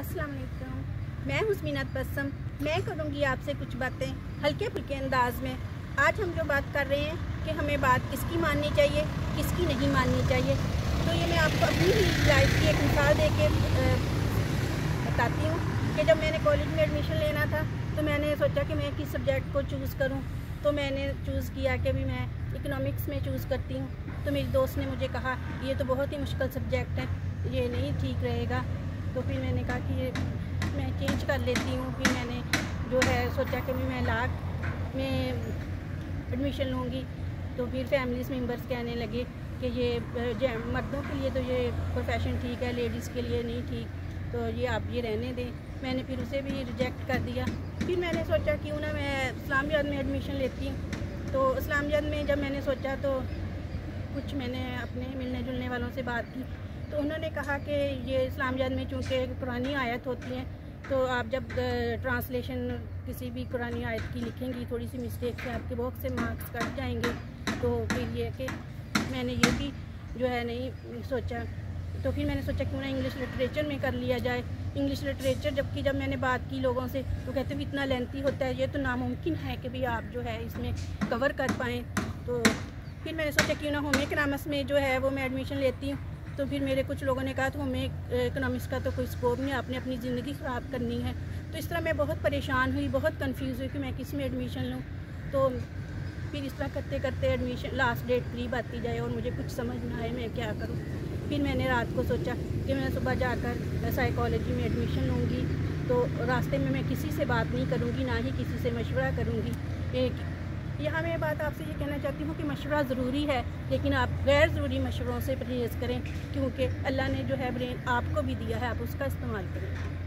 अस्सलाम वालेकुम मैं हुस्मिनत बसम मैं करूँगी आपसे कुछ बातें हल्के फुल्के अंदाज में। आज हम जो बात कर रहे हैं कि हमें बात किसकी माननी चाहिए, किसकी नहीं माननी चाहिए। तो ये मैं आपको अपनी ही लाइफ की एक मिसाल दे के बताती हूँ कि जब मैंने कॉलेज में एडमिशन लेना था तो मैंने सोचा कि मैं किस सब्जेक्ट को चूज़ करूँ। तो मैंने चूज़ किया कि भी मैं इकनॉमिक्स में चूज़ करती हूँ। तो मेरी दोस्त ने मुझे कहा, ये तो बहुत ही मुश्किल सब्जेक्ट है, ये नहीं ठीक रहेगा। तो फिर मैंने कहा कि ये मैं चेंज कर लेती हूँ। फिर मैंने जो है सोचा कि मैं ला में एडमिशन लूँगी। तो फिर फैमिलीज़ मेंबर्स कहने लगे कि ये मर्दों के लिए तो ये प्रोफेशन ठीक है लेडीज़ के लिए नहीं ठीक। तो ये आप ये रहने दें। मैंने फिर उसे भी रिजेक्ट कर दिया। फिर मैंने सोचा क्यों ना मैं इस्लामियात में एडमिशन लेती हूँ। तो इस्लामियात में जब मैंने सोचा तो कुछ मैंने अपने मिलने जुलने वालों से बात की। तो उन्होंने कहा कि ये इस्लामियात में चूँकि पुरानी आयत होती हैं तो आप जब ट्रांसलेशन किसी भी पुरानी आयत की लिखेंगी थोड़ी सी मिस्टेक से आपके बहुत से मार्क्स कट जाएँगे तो फिर ये कि मैंने ये भी जो है नहीं सोचा। तो फिर मैंने सोचा क्यों ना इंग्लिश लिटरेचर में कर लिया जाए। इंग्लिश लिटरेचर जबकि जब मैंने बात की लोगों से तो कहते हैं इतना लेंथी होता है, ये तो नामुमकिन है कि भाई आप जो है इसमें कवर कर पाएँ। तो फिर मैंने सोचा क्यों ना होम में जो है वो मैं एडमिशन लेती हूँ। तो फिर मेरे कुछ लोगों ने कहा तो हमें इकनॉमिक्स का तो कोई स्कोप नहीं आपने अपनी ज़िंदगी ख़राब करनी है। तो इस तरह मैं बहुत परेशान हुई, बहुत कंफ्यूज हुई कि मैं किसमें एडमिशन लूँ। तो फिर इस तरह करते करते एडमिशन लास्ट डेट करीब आती जाए और मुझे कुछ समझ ना आए, मैं क्या करूँ? फिर मैंने रात को सोचा कि मैं सुबह जाकर साइकोलॉजी में एडमिशन लूँगी। तो रास्ते में मैं किसी से बात नहीं करूँगी, ना ही किसी से मशवरा करूँगी। एक यहाँ मैं बात आपसे ये कहना चाहती हूँ कि मशवरा ज़रूरी है, लेकिन आप गैर ज़रूरी मशवरों से परहेज़ करें, क्योंकि अल्लाह ने जो है ब्रेन आपको भी दिया है, आप उसका इस्तेमाल करें।